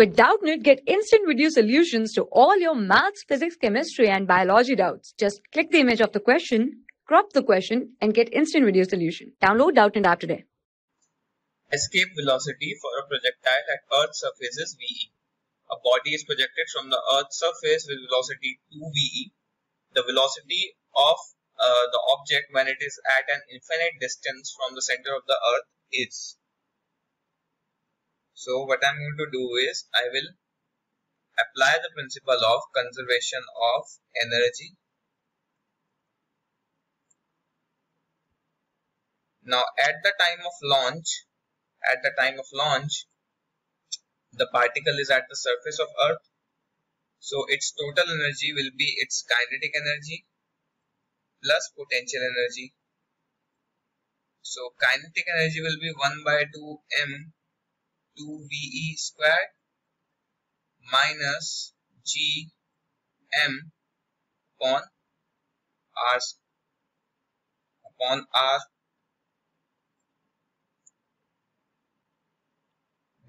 With Doubtnut, get instant video solutions to all your maths, physics, chemistry, and biology doubts. Just click the image of the question, crop the question, and get instant video solution. Download Doubtnut app today. Escape velocity for a projectile at Earth surface is VE. A body is projected from the Earth's surface with velocity 2VE. The velocity of uh, the object when it is at an infinite distance from the center of the Earth is so what I'm going to do is I will apply the principle of conservation of energy. Now at the time of launch, at the time of launch, the particle is at the surface of earth. So its total energy will be its kinetic energy plus potential energy. So kinetic energy will be 1 by 2 m 2VE squared minus GM upon R upon R.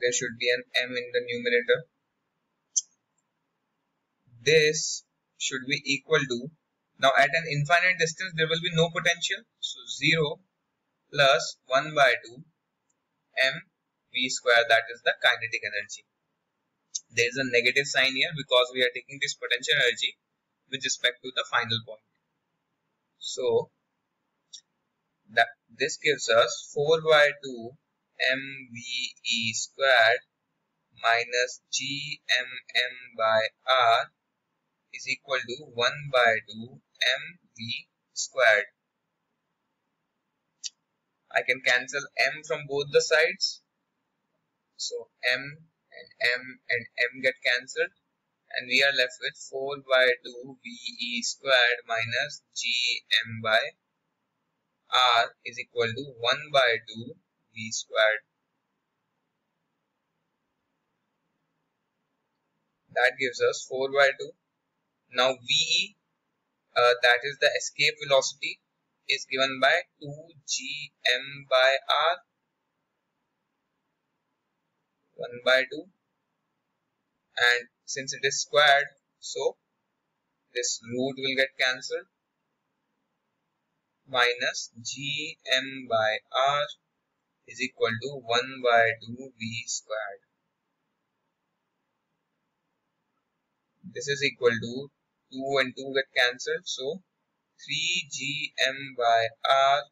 There should be an M in the numerator. This should be equal to now at an infinite distance there will be no potential. So 0 plus 1 by 2 m v square that is the kinetic energy. There is a negative sign here because we are taking this potential energy with respect to the final point. So that this gives us 4 by 2 mve squared minus gmm by r is equal to 1 by 2 mv squared. I can cancel m from both the sides so m and m and m get cancelled and we are left with 4 by 2 VE squared minus GM by R is equal to 1 by 2 V squared. That gives us 4 by 2. Now VE, uh, that is the escape velocity, is given by 2 GM by R 1 by 2 and since it is squared so this root will get cancelled. Minus gm by r is equal to 1 by 2 v squared. This is equal to 2 and 2 get cancelled. So 3 gm by r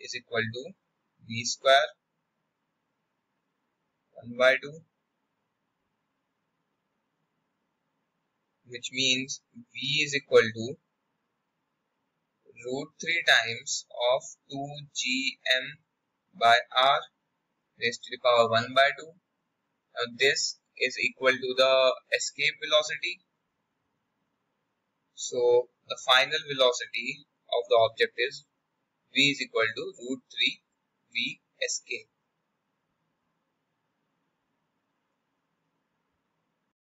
is equal to v square 1 by 2 which means v is equal to root 3 times of 2gm by r raised to the power 1 by 2 now this is equal to the escape velocity. So the final velocity of the object is v is equal to root 3 v escape